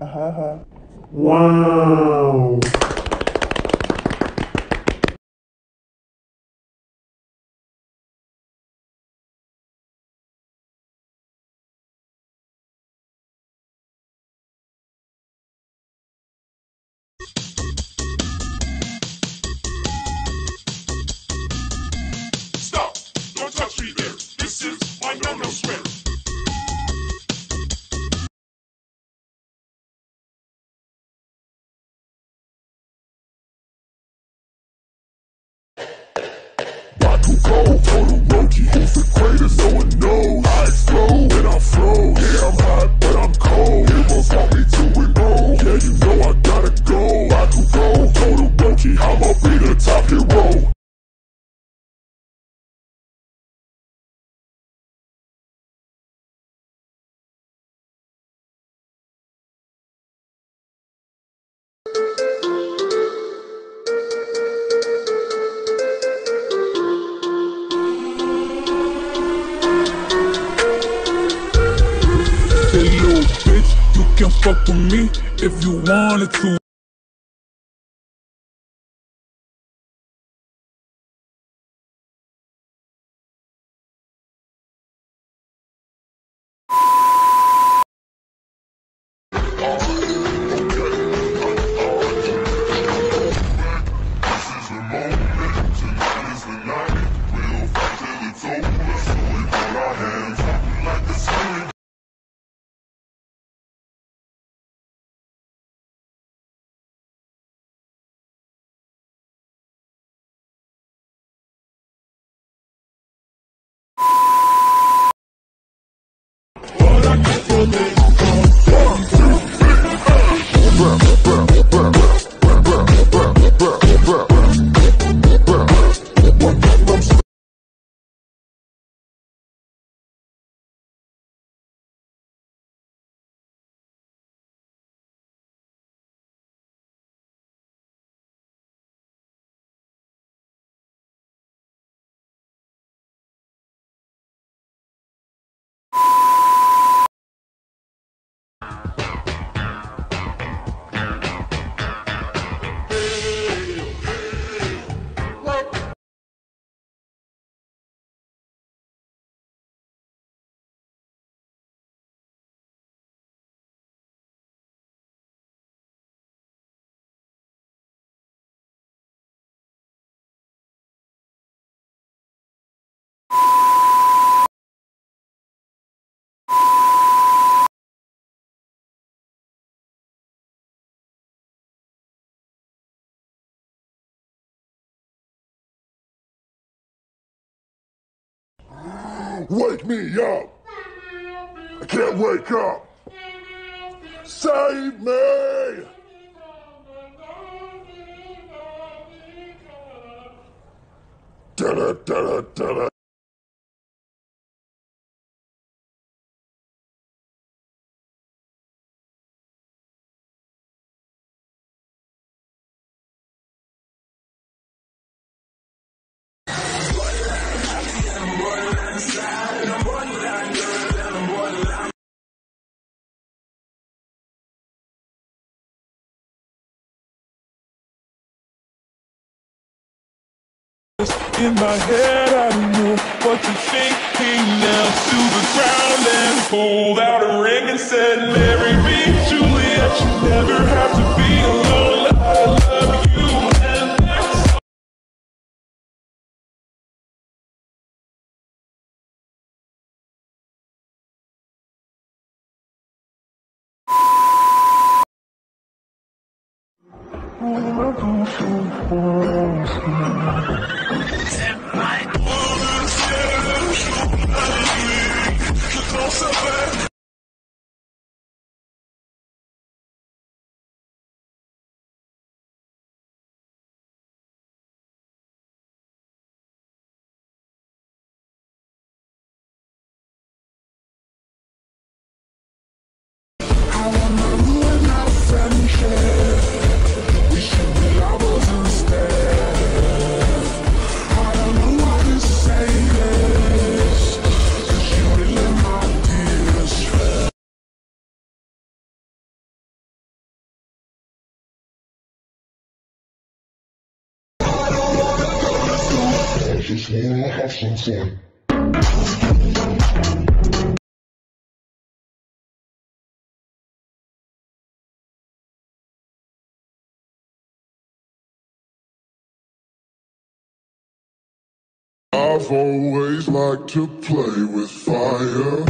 Ajá, Wow. Bakugo, Todoroki, who's the greatest? No one knows. Fuck with me if you wanted to. Bro, bro. Wake me up! I can't wake up! Save me! Da da da da da In my head, I don't know what to think. Came down to the ground and pulled out a ring and said, Marry me, Juliet. Oh, my God. I've always liked to play with fire.